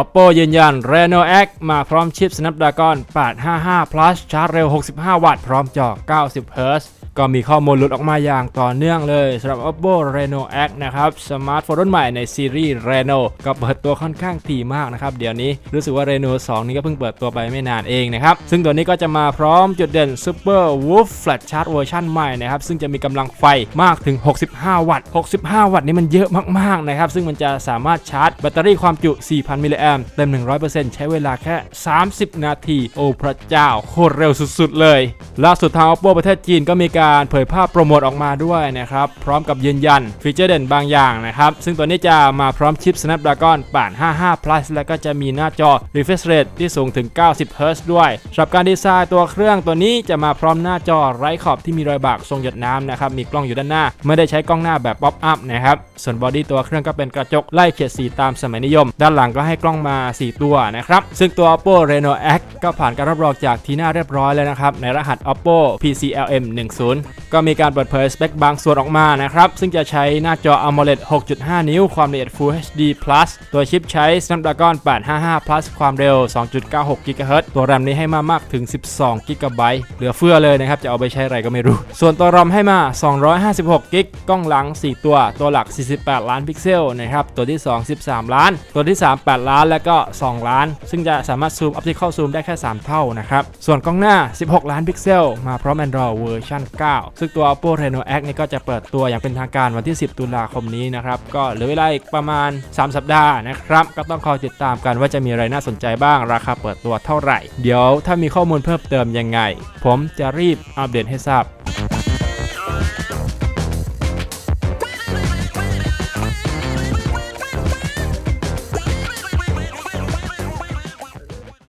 Oppo ยืนยัน Reno X มาพร้อมชิป Snapdragon 855 Plus ชาร์จเร็ว 65 วัตต์ พร้อมจอ 90 Hz ก็มีข้อมูลหลุดออกมาอย่างต่อเนื่องเลยสำหรับ Oppo Reno Ace นะครับ สมาร์ทโฟนรุ่นใหม่ในซีรีส์ Reno ก็เปิดตัวค่อนข้างถี่มากนะครับ เดี๋ยวนี้รู้สึกว่า Reno 2 นี้ก็เพิ่งเปิดตัวไปไม่นานเองนะครับ ซึ่งตัวนี้ก็จะมาพร้อมจุดเด่น Super VOOC Flash Charge เวอร์ชันใหม่นะครับ ซึ่งจะมีกำลังไฟมากถึง 65 วัตต์ 65 วัตต์นี่มันเยอะมากๆนะครับ ซึ่งมันจะสามารถชาร์จแบตเตอรี่ความจุ 4,000 มิลลิแอมเต็ม 100%ใช้เวลาแค่ 30 นาที โอ้พระเจ้าโคตรเร็วสุดๆเลยล่าสุดทาง Oppo ประเทศจีนก็มีการเผยภาพโปรโมทออกมาด้วยนะครับ พร้อมกับยืนยันฟีเจอร์เด่นบางอย่างนะครับ ซึ่งตัวนี้จะมาพร้อมชิป Snapdragon 855 Plus แล้วก็จะมีหน้าจอ refresh rate ที่สูงถึง 90 Hz ด้วยสำหรับการดีไซน์ตัวเครื่องตัวนี้จะมาพร้อมหน้าจอไร้ขอบที่มีรอยบากทรงหยดน้ำนะครับ มีกล้องอยู่ด้านหน้า ไม่ได้ใช้กล้องหน้าแบบ pop-up นะครับ ส่วนบอดี้ตัวเครื่องก็เป็นกระจกไล่เฉดสีตามสมัยนิยม ด้านหลังก็ให้กล้องมา 4 ตัวนะครับ ซึ่งตัว Oppo Reno X ก็ผ่านการรับรองจากทีน่าเรียบร้อยแล้วนะครับ ในรหัส Oppo PCLM 10 ก็มีการเปิดเผยสเปคบางส่วนออกมานะครับ ซึ่งจะใช้หน้าจอ AMOLED 6.5 นิ้ว ความละเอียด Full HD Plus ตัวชิปใช้ Snapdragon 855 Plus ความเร็ว 2.96 GHz ตัวแรมนี้ให้มามากถึง 12 GB เหลือเฟือเลยนะครับ จะเอาไปใช้อะไรก็ไม่รู้ ส่วนตัวรอมให้มา 256 GB กล้องหลัง 4 ตัว ตัวหลัก 48 ล้านพิกเซลนะครับ ตัวที่ 2 13 ล้าน ตัวที่ 3 8 ล้าน และก็ 2 ล้าน ซึ่งจะสามารถซูม Optical Zoom ได้แค่ 3 เท่านะครับ ส่วนกล้องหน้า 16 ล้านพิกเซลมาพร้อม Android เวอร์ชัน9 ซึ่งตัว Oppo Reno Ace นี่ก็จะเปิดตัวอย่างเป็นทางการวันที่ 10 ตุลาคมนี้นะครับ ก็เหลือเวลาอีกประมาณ 3 สัปดาห์นะครับ ก็ต้องคอยติดตามกันว่าจะมีอะไรน่าสนใจบ้าง ราคาเปิดตัวเท่าไหร่ เดี๋ยวถ้ามีข้อมูลเพิ่มเติมยังไง ผมจะรีบอัปเดตให้ทราบ